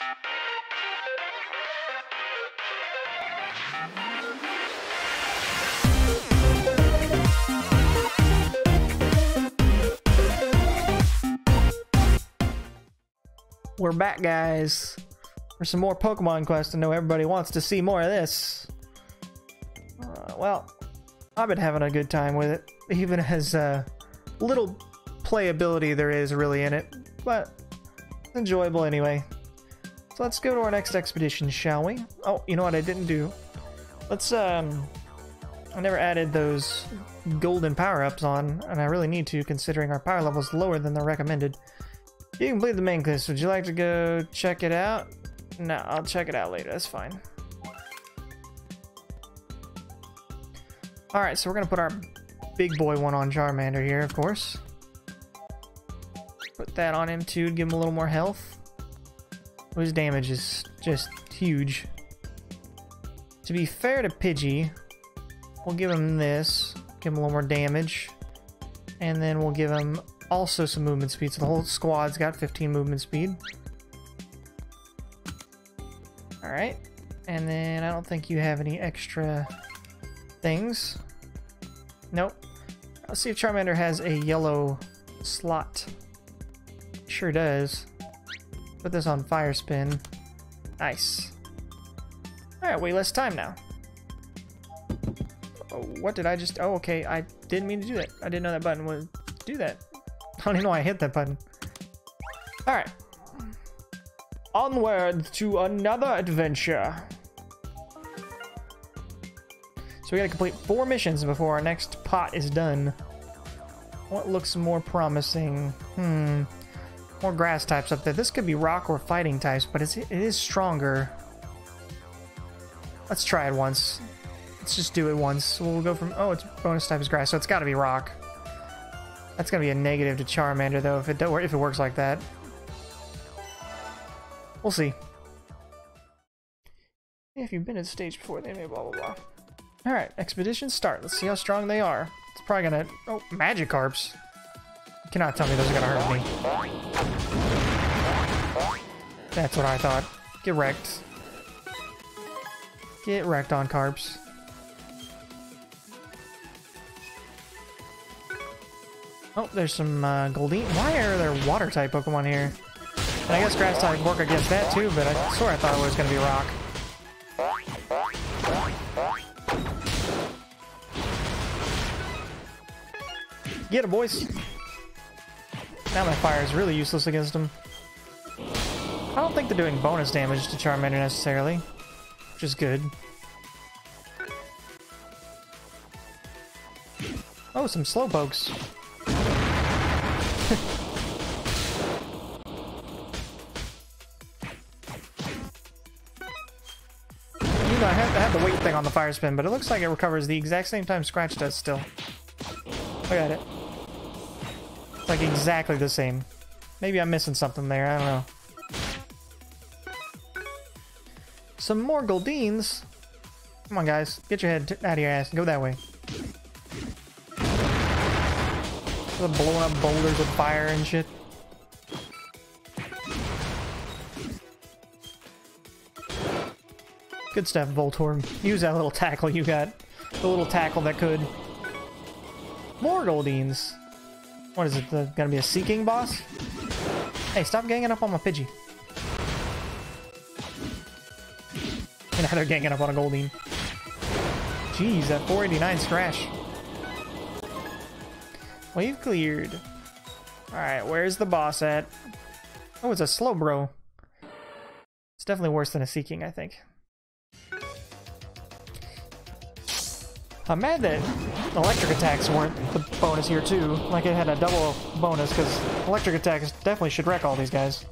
We're back, guys, for some more Pokemon Quest. I know everybody wants to see more of this. Uh, well, I've been having a good time with it, even as uh, little playability there is really in it, but enjoyable anyway. So let's go to our next expedition, shall we? Oh, you know what I didn't do? Let's, um... I never added those golden power-ups on, and I really need to, considering our power level is lower than the recommended. You complete the main quest. Would you like to go check it out? No, I'll check it out later. That's fine. Alright, so we're to put our big boy one on Charmander here, of course. Put that on him too, give him a little more health. His damage is just huge. To be fair to Pidgey, we'll give him this, give him a little more damage, and then we'll give him also some movement speed. So the whole squad's got 15 movement speed. Alright, and then I don't think you have any extra things. Nope. Let's see if Charmander has a yellow slot. Sure does. Put this on fire spin. Nice. Alright, way less time now. Oh, what did I just... Oh, okay, I didn't mean to do that. I didn't know that button would do that. I don't even know why I hit that button. Alright. Onward to another adventure. So we gotta complete four missions before our next pot is done. What looks more promising? Hmm. More grass types up there. This could be rock or fighting types, but it's, it is stronger. Let's try it once. Let's just do it once. We'll go from... Oh, it's bonus type is grass, so it's gotta be rock. That's gonna be a negative to Charmander, though, if it, if it works like that. We'll see. If you've been at stage before, they may blah blah blah. Alright, expedition start. Let's see how strong they are. It's probably gonna... Oh, Magikarps. You cannot tell me those are gonna hurt me. That's what I thought. Get wrecked. Get wrecked on carps. Oh, there's some uh, Goldeen. Why are there water type Pokemon here? And I guess grass type work against that too, but I swear I thought it was going to be rock. Get it, boys! Now my fire is really useless against them. I don't think they're doing bonus damage to Charmander necessarily, which is good. Oh, some Slowpokes. you know, I have, I have the weight thing on the fire spin, but it looks like it recovers the exact same time Scratch does still. Look at it. It's like exactly the same. Maybe I'm missing something there, I don't know. Some more Goldeens. Come on, guys. Get your head out of your ass. Go that way. The blowing up boulders with fire and shit. Good stuff, Voltorb. Use that little tackle you got. The little tackle that could. More Goldeens. What is it? The, gonna be a Seaking boss? Hey, stop ganging up on my Pidgey. And now they're ganging up on a Goldeen. Jeez, that 489 scratch. We've cleared. Alright, where's the boss at? Oh, it's a Slowbro. It's definitely worse than a Seaking, I think. I'm mad that electric attacks weren't the bonus here too. Like it had a double bonus because electric attacks definitely should wreck all these guys.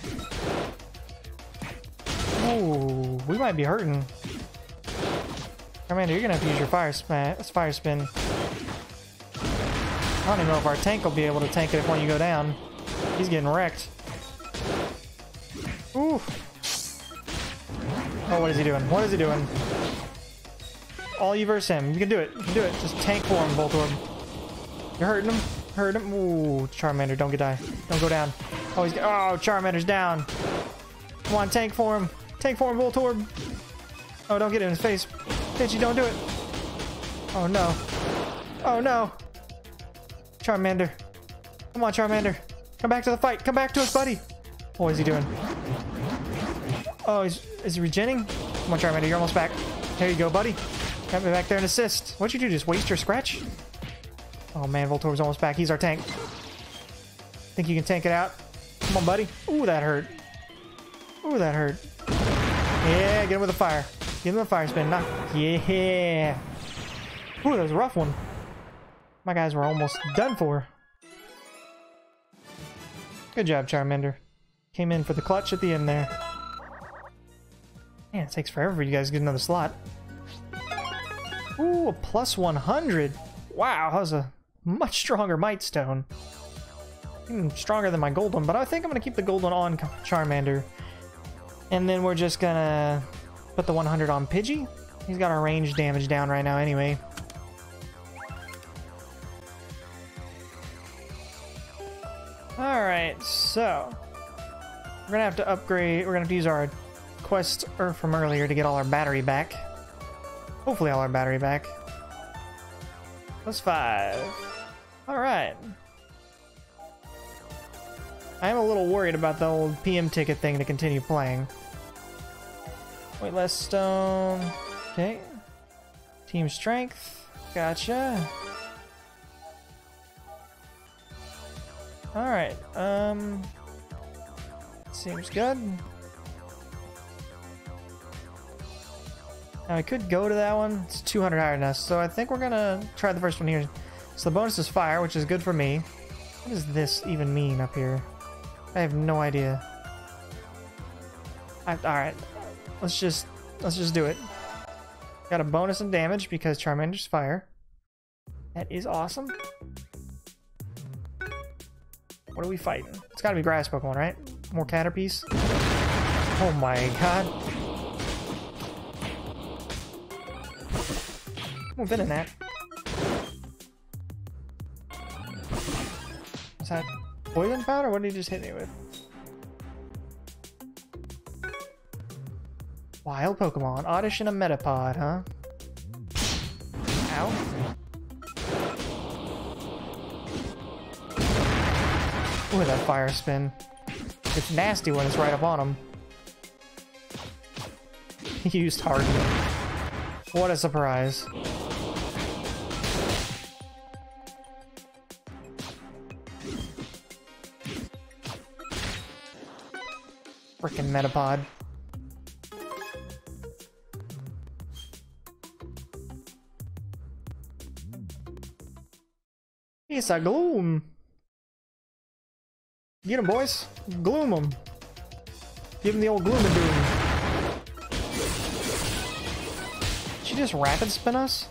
Oh, we might be hurting. Charmander, you're gonna have to use your fire, uh, fire spin. I don't even know if our tank will be able to tank it if when you go down. He's getting wrecked. Ooh. Oh, what is he doing? What is he doing? All you versus him. You can do it. You can do it. Just tank for him, Voltorb. You're hurting him. Hurt him. Ooh, Charmander, don't get die. Don't go down. Oh, he's oh, Charmander's down. Come on, tank for him. Tank for him, Voltorb. Oh, don't get in his face. Pidgey, don't do it. Oh, no. Oh, no. Charmander. Come on, Charmander. Come back to the fight. Come back to us, buddy. What is he doing? Oh, he's, is he regenning? Come on, Charmander. You're almost back. There you go, buddy. Got me back there and assist. What'd you do? Just waste your scratch? Oh, man. Voltorb's almost back. He's our tank. Think you can tank it out? Come on, buddy. Ooh, that hurt. Ooh, that hurt. Yeah, get him with a fire. Get him a fire spin. Knock. Yeah. Ooh, that was a rough one. My guys were almost done for. Good job, Charmander. Came in for the clutch at the end there. Man, it takes forever for you guys to get another slot. Ooh, a plus 100. Wow, that was a much stronger Might Stone. Even stronger than my gold one, but I think I'm going to keep the gold one on Charmander. And then we're just going to put the 100 on Pidgey. He's got our range damage down right now anyway. Alright, so... We're gonna have to upgrade... We're gonna have to use our quest from earlier to get all our battery back. Hopefully all our battery back. Plus five. Alright. I am a little worried about the old PM ticket thing to continue playing. Wait, less stone. Okay. Team strength. Gotcha. Alright, um... Seems good. Now I could go to that one. It's 200 higher than us, so I think we're gonna try the first one here. So the bonus is fire, which is good for me. What does this even mean up here? I have no idea. Alright, let's just let's just do it. Got a bonus in damage because Charmander's fire. That is awesome. What are we fighting? It's gotta be grass Pokemon, right? More Caterpies? Oh my god. Oh, Venonat. Is that poison powder? What did he just hit me with? Wild Pokemon. Oddish and a Metapod, huh? Ow. Ooh, that fire spin. It's nasty when it's right up on him. He used Harden. What a surprise. Freaking Metapod. It's a Gloom. Get him, boys. Gloom him. Give him the old gloom and doom. Did she just rapid spin us?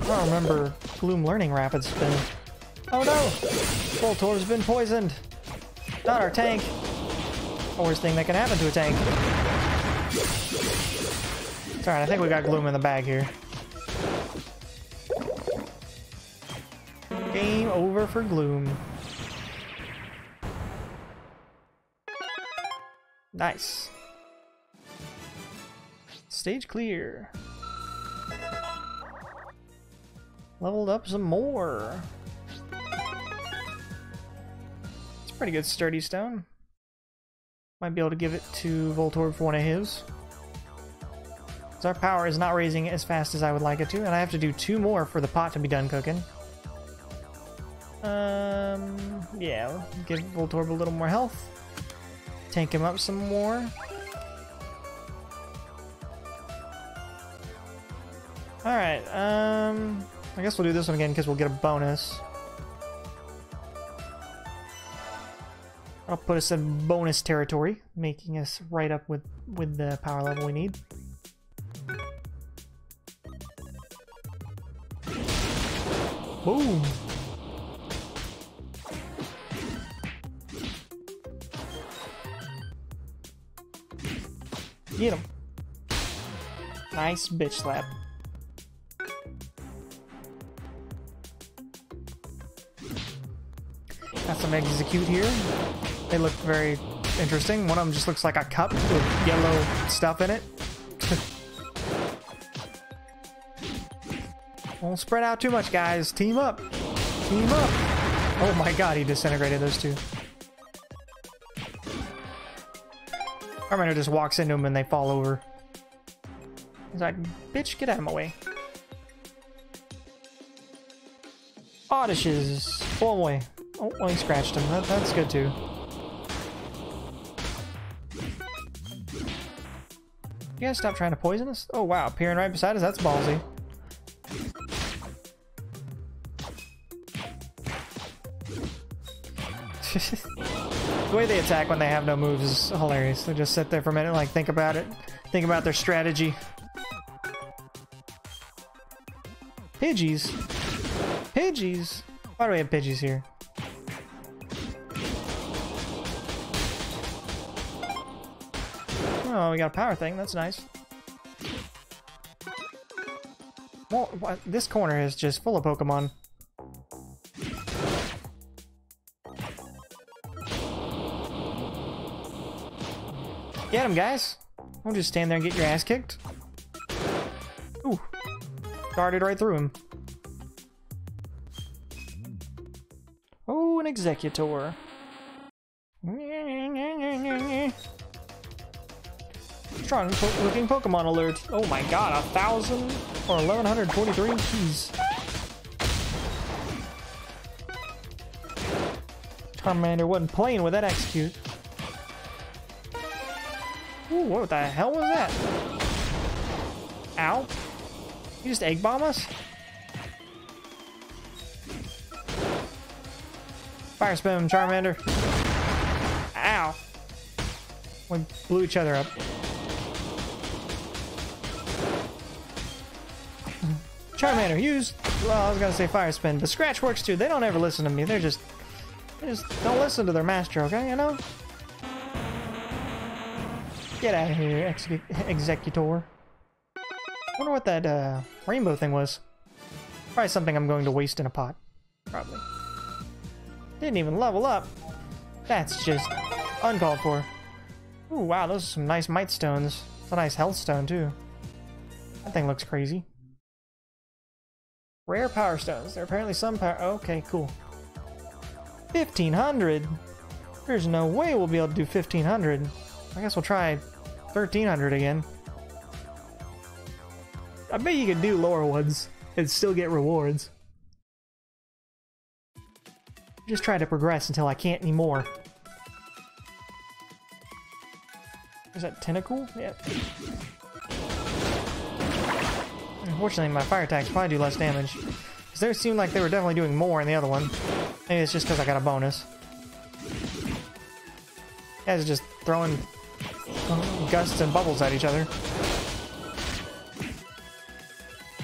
I don't remember Gloom learning rapid spin. Oh no! Voltorb's been poisoned! Not our tank! Worst thing that can happen to a tank. Alright, I think we got Gloom in the bag here. Over for Gloom. Nice. Stage clear. Leveled up some more. It's a pretty good sturdy stone. Might be able to give it to Voltorb for one of his. Our power is not raising as fast as I would like it to, and I have to do two more for the pot to be done cooking. Um, yeah, give Voltorb a little more health. Tank him up some more. Alright, um... I guess we'll do this one again because we'll get a bonus. I'll put us in bonus territory, making us right up with, with the power level we need. Boom! Get him. Nice bitch slap. Got some Exeggcute here. They look very interesting. One of them just looks like a cup with yellow stuff in it. Won't spread out too much, guys. Team up. Team up. Oh my god, he disintegrated those two. Charmander just walks into them and they fall over. He's like, bitch, get out of my way. Oddishes. Pull away. Oh, well, he scratched him. That, that's good too. You guys stop trying to poison us? Oh wow, appearing right beside us? That's ballsy. the way they attack when they have no moves is hilarious. They just sit there for a minute, like think about it, think about their strategy. Pidgeys. Pidgeys. Why do we have Pidgeys here? Oh, we got a power thing. That's nice. Well, this corner is just full of Pokemon. Get him, guys! Don't just stand there and get your ass kicked. Ooh. Darted right through him. Oh, an Exeggutor. Strong po looking Pokemon alert. Oh my god, a thousand or 1143 keys. Charmander wasn't playing with that Exeggcute. Ooh, what the hell was that? Ow. You just egg bomb us? Fire spin, Charmander. Ow. We blew each other up. Charmander, use... Well, I was gonna say Fire Spin, but Scratch works too. They don't ever listen to me. They're just... They just don't listen to their master, okay? You know? Get out of here, ex Exeggutor. wonder what that uh, rainbow thing was. Probably something I'm going to waste in a pot. Probably. Didn't even level up. That's just uncalled for. Ooh, wow, those are some nice Might Stones. It's a nice Health Stone, too. That thing looks crazy. Rare Power Stones. There are apparently some power... Okay, cool. 1500? There's no way we'll be able to do 1500. I guess we'll try 1300 again. I bet you could do lower ones and still get rewards. Just try to progress until I can't anymore. Is that Tentacool? Yep. Unfortunately, my fire attacks probably do less damage. Because they seemed like they were definitely doing more in the other one. Maybe it's just because I got a bonus. Guys just throwing gusts and bubbles at each other.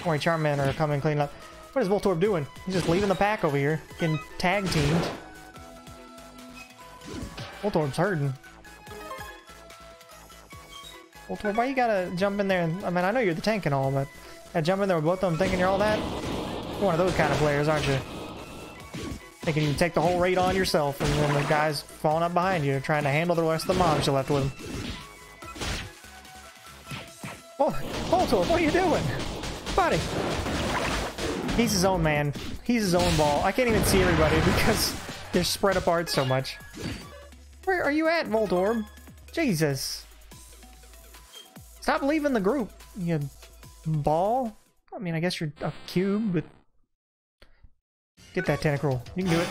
Worry, Charmander are coming clean up. What is Voltorb doing? He's just leaving the pack over here, getting tag teamed. Voltorb's hurting. Voltorb, why you gotta jump in there? And, I mean, I know you're the tank and all, but yeah, jump in there with both of them thinking you're all that? You're one of those kind of players, aren't you? Thinking you can take the whole raid on yourself, and then the guy's falling up behind you, trying to handle the rest of the mobs you left with him. Oh, what are you doing? Buddy! He's his own man. He's his own ball. I can't even see everybody because they're spread apart so much. Where are you at, Voltorb? Jesus. Stop leaving the group, you ball? I mean, I guess you're a cube, but... Get that Tentacruel. You can do it.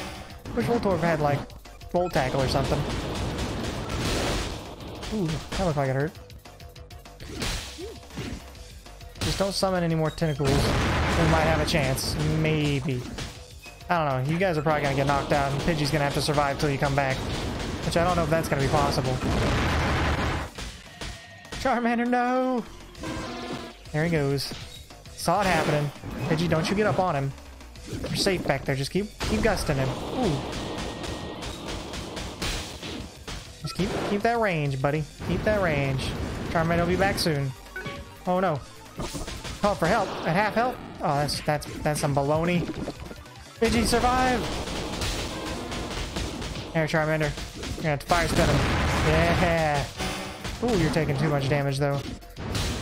Wish Voltorb had, like, Volt Tackle or something. Ooh, that looked like it hurt. Just don't summon any more Tentacools. We might have a chance. Maybe. I don't know. You guys are probably going to get knocked out, and Pidgey's going to have to survive till you come back. Which I don't know if that's going to be possible. Charmander, no! There he goes. Saw it happening. Pidgey, don't you get up on him. You're safe back there. Just keep keep gusting him. Ooh. Just keep keep that range, buddy. Keep that range. Charmander will be back soon. Oh no. Call for help. At half health? Oh, that's that's that's some baloney. Pidgey, survive! Here, Charmander. You're gonna fire spin him. Yeah. Ooh, you're taking too much damage, though.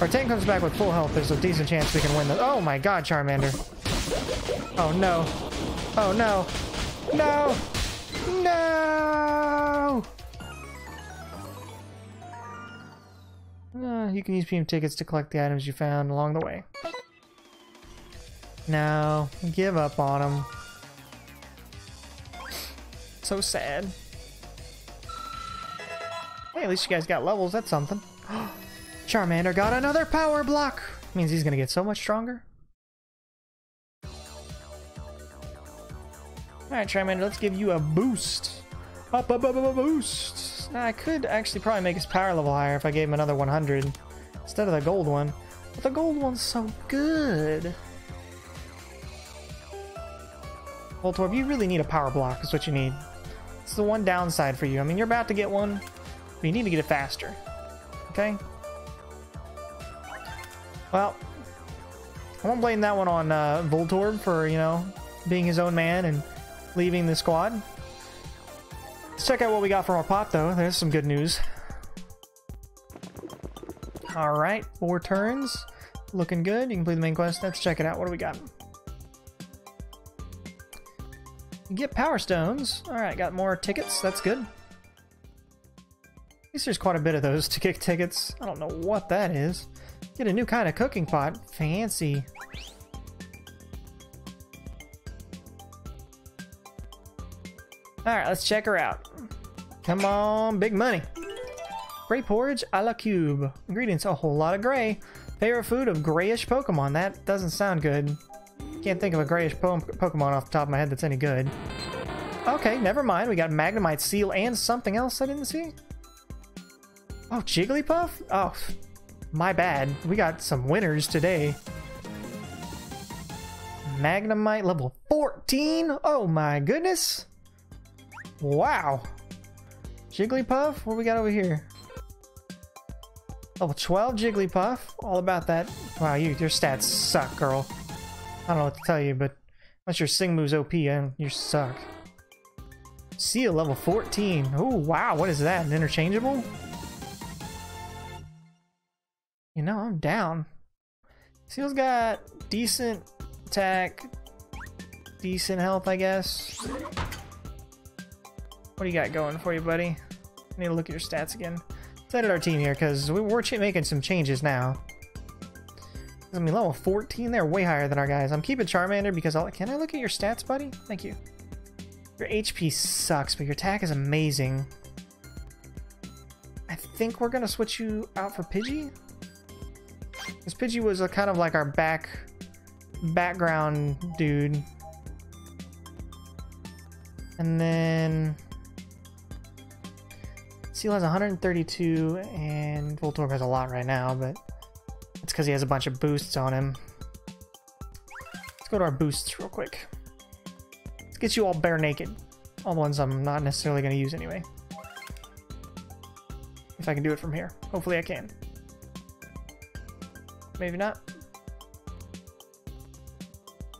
Our tank comes back with full health, there's a decent chance we can win the- Oh my god, Charmander. Oh no. Oh no. No! No! Uh, you can use PM tickets to collect the items you found along the way. No, give up on them. So sad. Hey, at least you guys got levels. That's something. Charmander got another power block. Means he's gonna get so much stronger. Alright, Charmander, let's give you a boost. Up, up, up, up, boost. I could actually probably make his power level higher if I gave him another 100 instead of the gold one. But the gold one's so good. Voltorb, you really need a power block, is what you need. It's the one downside for you. I mean, you're about to get one, but you need to get it faster. Okay? Well, I won't blame that one on uh, Voltorb for, you know, being his own man and leaving the squad. Let's check out what we got from our pot, though. There's some good news. Alright, four turns. Looking good. You can play the main quest. Let's check it out. What do we got? Get power stones. Alright, got more tickets. That's good. At least there's quite a bit of those to kick tickets. I don't know what that is. Get a new kind of cooking pot. Fancy. Alright, let's check her out. Come on, big money. Gray porridge a la cube. Ingredients, a whole lot of gray. Favorite food of grayish Pokemon. That doesn't sound good. Can't think of a grayish po Pokemon off the top of my head that's any good. Okay, never mind. We got Magnemite Seel and something else I didn't see. Oh, Jigglypuff? Oh, my bad. We got some winners today. Magnemite level 14? Oh my goodness. Wow. Jigglypuff? What we got over here? Level 12 Jigglypuff. All about that. Wow, you your stats suck, girl. I don't know what to tell you, but unless your Sing move's OP, you suck. Seel level 14. Oh, wow. What is that? An interchangeable? You know, I'm down. Seel's got decent attack, decent health, I guess. What do you got going for you, buddy? I need to look at your stats again. Let's edit our team here, because we're making some changes now. I mean, level 14, they're way higher than our guys. I'm keeping Charmander because I'll... Can I look at your stats, buddy? Thank you. Your HP sucks, but your attack is amazing. I think we're going to switch you out for Pidgey? Because Pidgey was a kind of like our back... background dude. And then... Seel has 132, and Voltorb has a lot right now, but it's because he has a bunch of boosts on him. Let's go to our boosts real quick. Let's get you all bare naked. All the ones I'm not necessarily going to use anyway. If I can do it from here. Hopefully I can. Maybe not.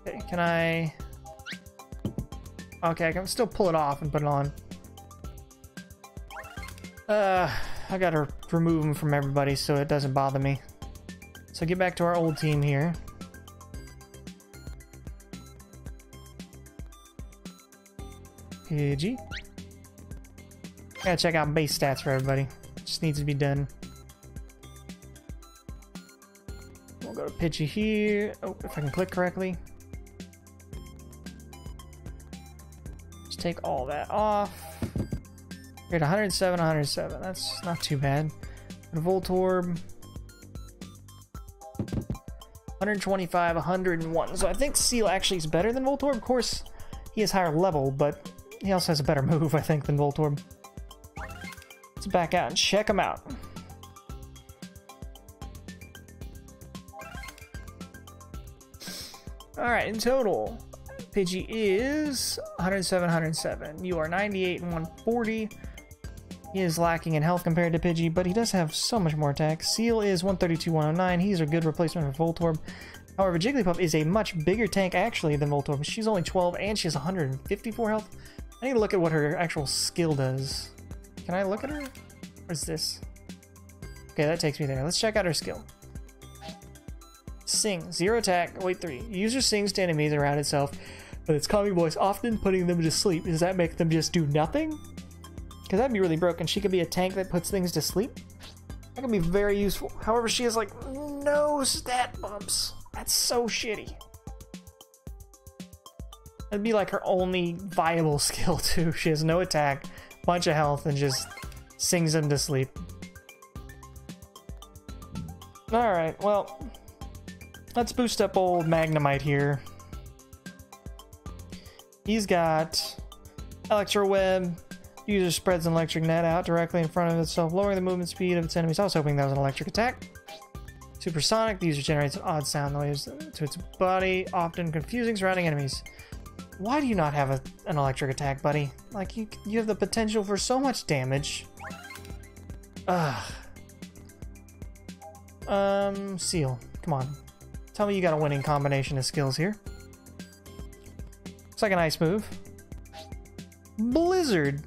Okay, can I... Okay, I can still pull it off and put it on. Uh, I gotta remove them from everybody so it doesn't bother me. So get back to our old team here. Pidgey. Gotta check out base stats for everybody. Just needs to be done. We'll go to Pidgey here. Oh, if I can click correctly. Just take all that off. We're at 107, 107. That's not too bad. Voltorb. 125, 101. So I think Seel actually is better than Voltorb. Of course, he has higher level, but he also has a better move, I think, than Voltorb. Let's back out and check him out. Alright, in total, Pidgey is 107, 107. You are 98 and 140. He is lacking in health compared to Pidgey, but he does have so much more attack. Seel is 132, 109. He's a good replacement for Voltorb. However, Jigglypuff is a much bigger tank actually than Voltorb. She's only 12 and she has 154 health. I need to look at what her actual skill does. Can I look at her? What's this? Okay, that takes me there. Let's check out her skill. Sing. Zero attack. Wait, three. User sings to enemies around itself, but its calming voice often putting them to sleep. Does that make them just do nothing? Because that'd be really broken. She could be a tank that puts things to sleep. That could be very useful. However, she has like no stat bumps. That's so shitty. That'd be like her only viable skill too. She has no attack, bunch of health, and just sings them to sleep. Alright, well, let's boost up old Magnemite here. He's got Electro Web. User spreads an electric net out directly in front of itself, lowering the movement speed of its enemies. I was hoping that was an electric attack. Supersonic, the user generates an odd sound noise to its body, often confusing surrounding enemies. Why do you not have a, an electric attack, buddy? Like, you, you have the potential for so much damage. Ugh. Um, Seel. Come on. Tell me you got a winning combination of skills here. Looks like a nice move. Blizzard.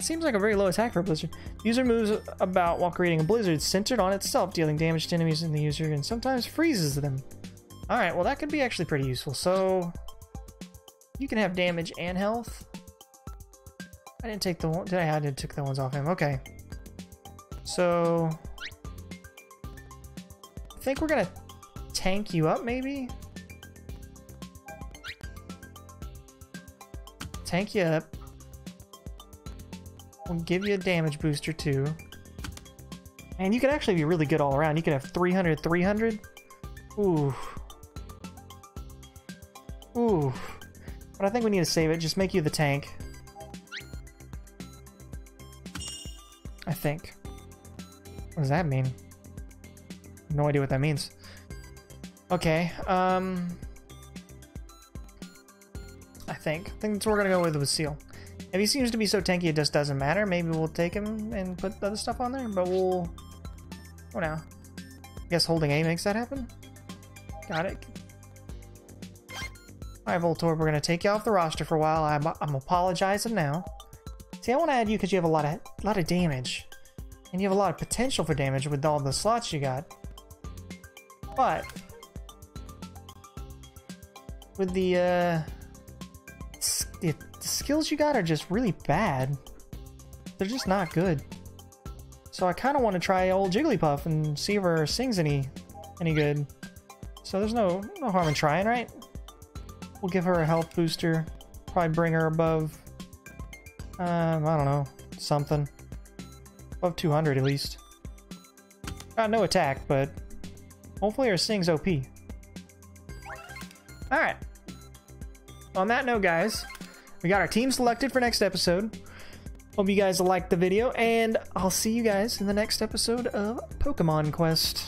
Seems like a very low attack for a blizzard. User moves about while creating a blizzard centered on itself, dealing damage to enemies in the user and sometimes freezes them. Alright, well that could be actually pretty useful. So, you can have damage and health. I didn't take the one. Did I? I did took the ones off him. Okay. So I think we're gonna tank you up, maybe. Tank you up. We'll give you a damage booster too. And you could actually be really good all around. You could have 300, 300. Ooh. Ooh. But I think we need to save it. Just make you the tank. I think. What does that mean? No idea what that means. Okay, um... I think. I think that's what we're gonna go with with Seel. If he seems to be so tanky it just doesn't matter, maybe we'll take him and put other stuff on there, but we'll... Oh now. I guess holding A makes that happen? Got it. Alright, Voltorb, we're gonna take you off the roster for a while. I'm, I'm apologizing now. See, I want to add you because you have a lot of a lot of damage. And you have a lot of potential for damage with all the slots you got. But... With the, uh... The, the skills you got are just really bad. They're just not good. So I kind of want to try old Jigglypuff and see if her sings any any good. So there's no no harm in trying, right? We'll give her a health booster. Probably bring her above... Um, I don't know. Something. Above 200 at least. Got no attack, but... Hopefully her sing's OP. Alright. On that note, guys, we got our team selected for next episode. Hope you guys liked the video, and I'll see you guys in the next episode of Pokemon Quest.